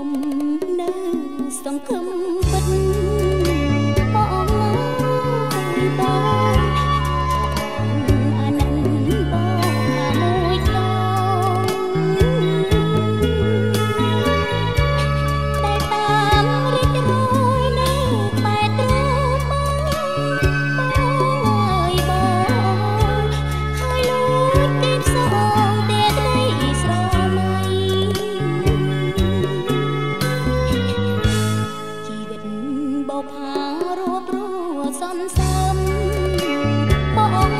ខ្ញុំនៅសង្ឃឹម សំសំបង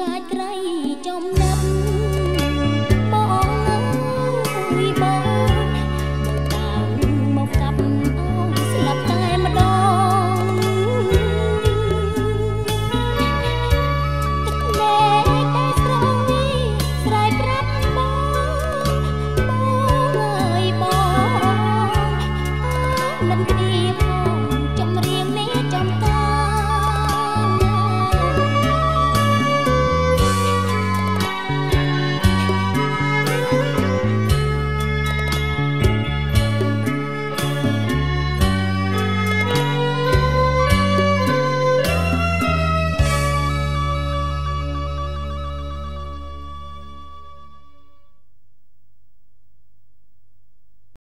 កាចក្រៃចំណាត់បងអើយបងតាមមកកាប់អោយស្លាប់តែម្ដងទឹកណែតែស្រងនេះស្រ័យប្រាប់បងបងអើយបងអើយមិនគ្នាផង